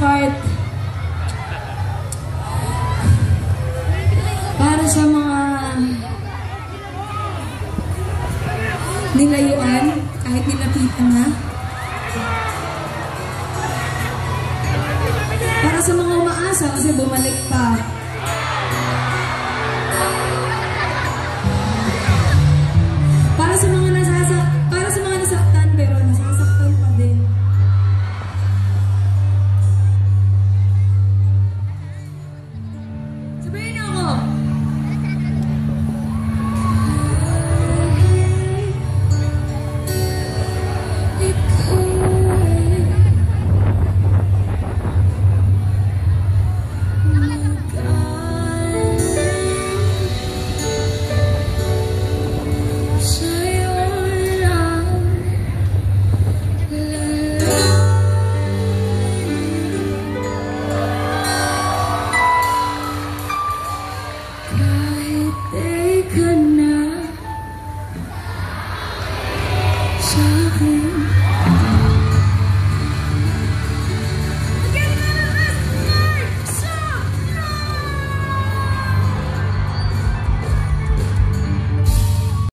na part. Para sa mga nilayuan, kahit nilapitan na. Para sa mga umaasa kasi bumalik pa.